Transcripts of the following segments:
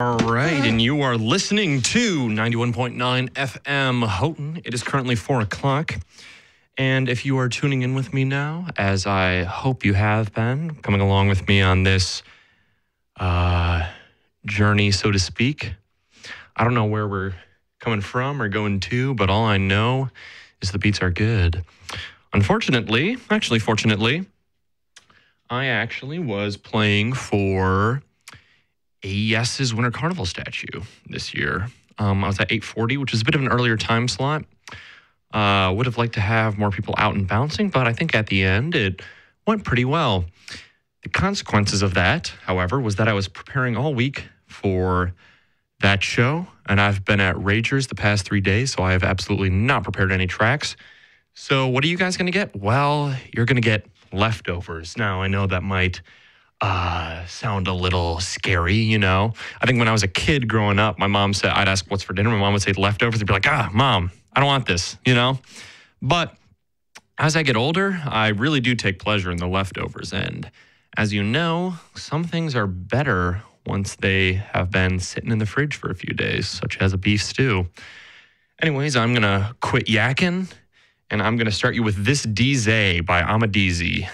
All right, and you are listening to 91.9 FM Houghton. It is currently 4 o'clock. And if you are tuning in with me now, as I hope you have been, coming along with me on this uh, journey, so to speak, I don't know where we're coming from or going to, but all I know is the beats are good. Unfortunately, actually, fortunately, I actually was playing for AES's Winter Carnival statue this year. Um, I was at 8:40, which is a bit of an earlier time slot. Uh, would have liked to have more people out and bouncing, but I think at the end it went pretty well. The consequences of that, however, was that I was preparing all week for that show, and I've been at Ragers the past three days, so I have absolutely not prepared any tracks. So, what are you guys going to get? Well, you're going to get leftovers. Now, I know that might uh, sound a little scary, you know. I think when I was a kid growing up, my mom said, I'd ask what's for dinner. My mom would say leftovers and be like, ah, mom, I don't want this, you know. But as I get older, I really do take pleasure in the leftovers. And as you know, some things are better once they have been sitting in the fridge for a few days, such as a beef stew. Anyways, I'm going to quit yakking and I'm going to start you with this DZ by Amadizi.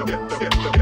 Get the, get the, get the.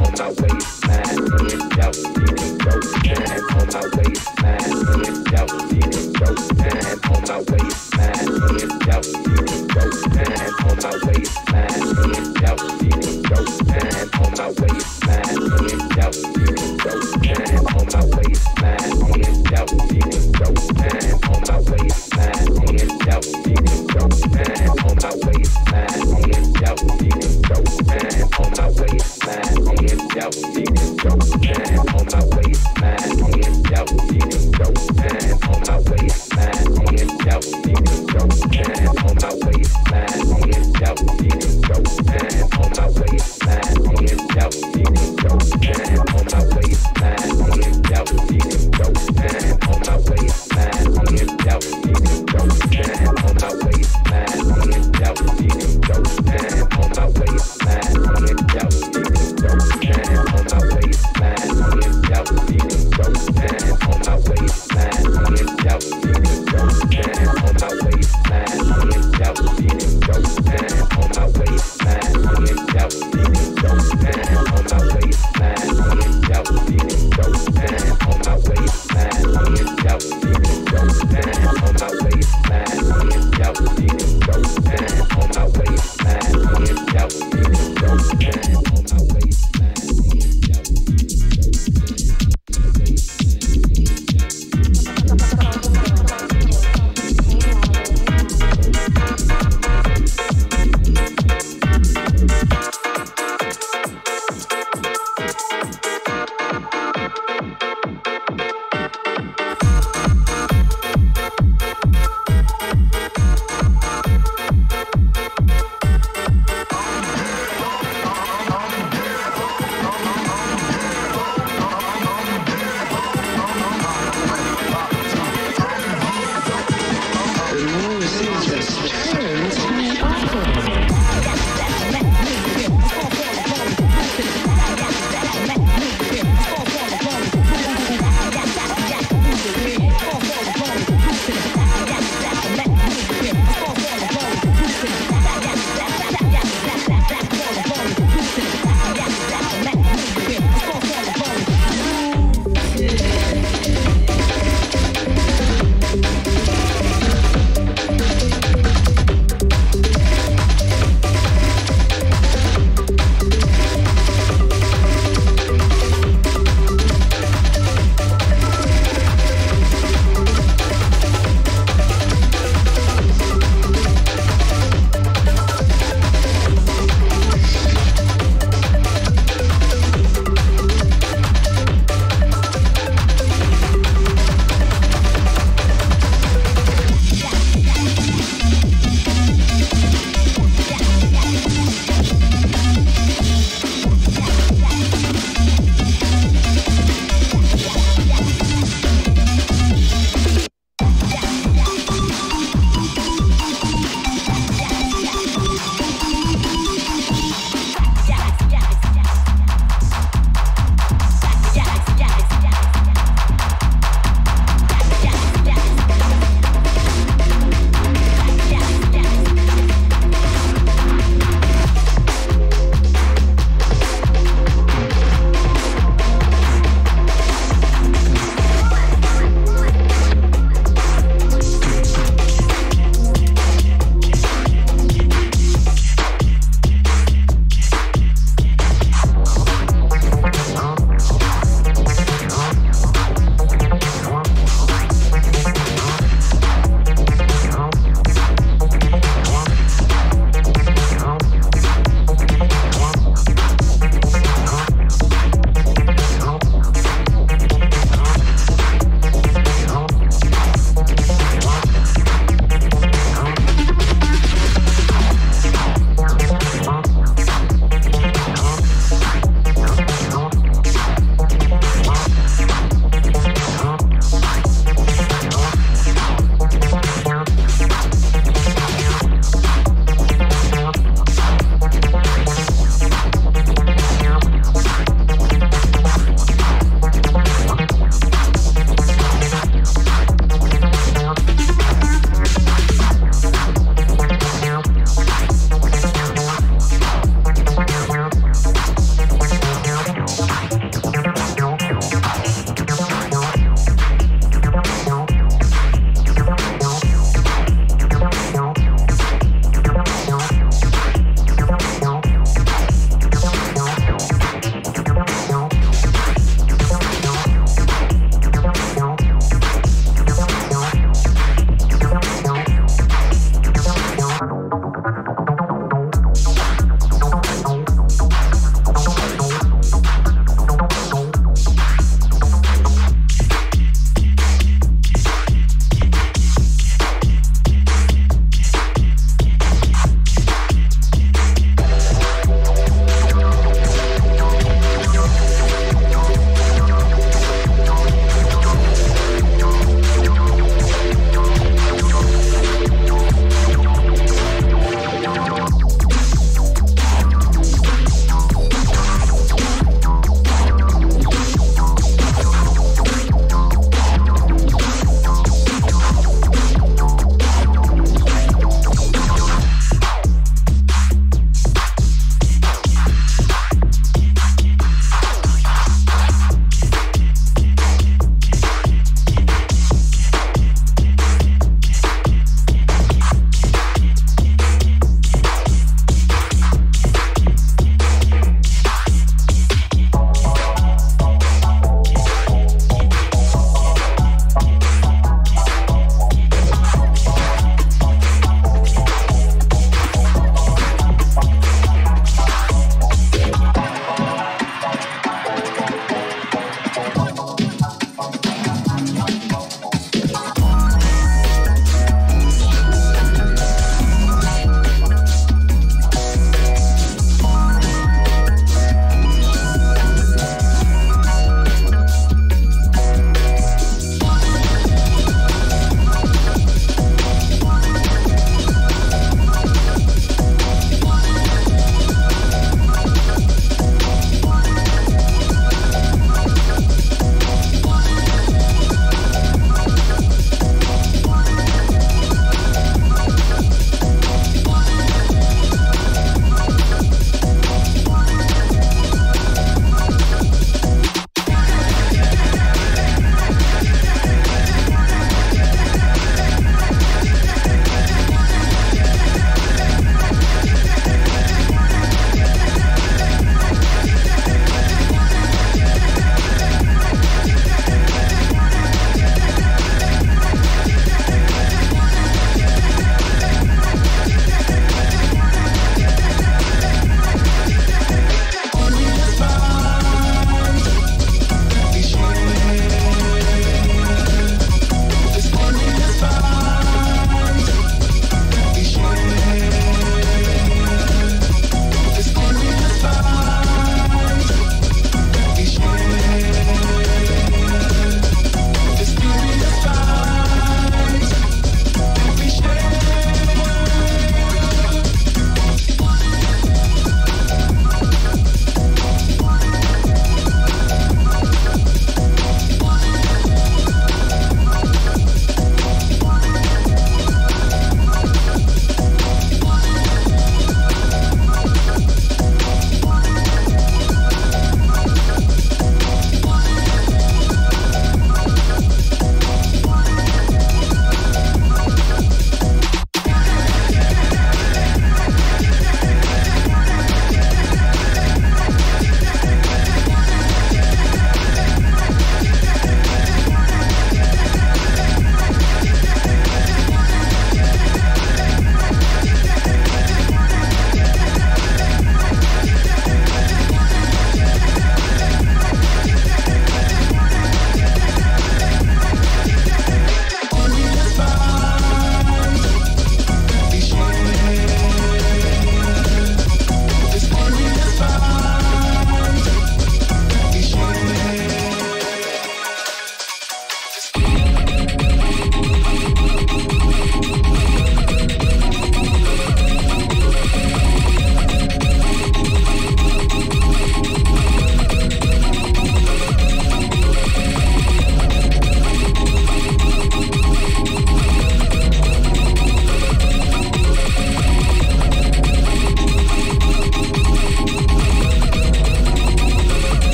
on my waistline, and doubt.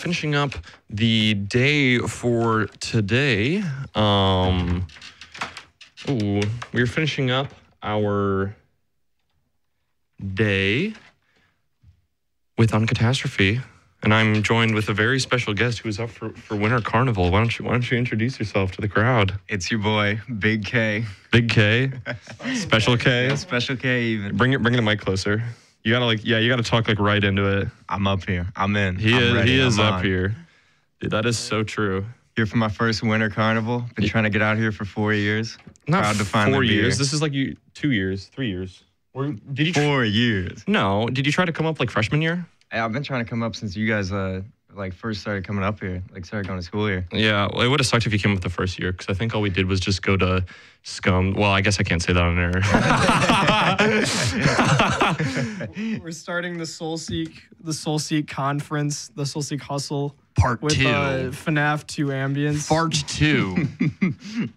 Finishing up the day for today. Um, ooh, we're finishing up our day with Uncatastrophe. And I'm joined with a very special guest who is up for, for Winter Carnival. Why don't you why don't you introduce yourself to the crowd? It's your boy, Big K. Big K, Special K. Special K even. Bring it bring the mic closer. You gotta like yeah, you gotta talk like right into it. I'm up here. I'm in. He I'm is ready. he is I'm up on. here. Dude, that is so true. Here for my first winter carnival. Been trying to get out here for four years. Not Proud to find four years. This is like you two years, three years. Or did you? Four years. no. Did you try to come up like freshman year? I've been trying to come up since you guys uh like first started coming up here, like started going to school here. Yeah. Well, it would have sucked if you came up the first year because I think all we did was just go to Scum. Well, I guess I can't say that on air. We're starting the Soulseek, the Soulseek conference, the Soulseek Hustle Part with two. uh, FNAF 2 ambience. Fart two.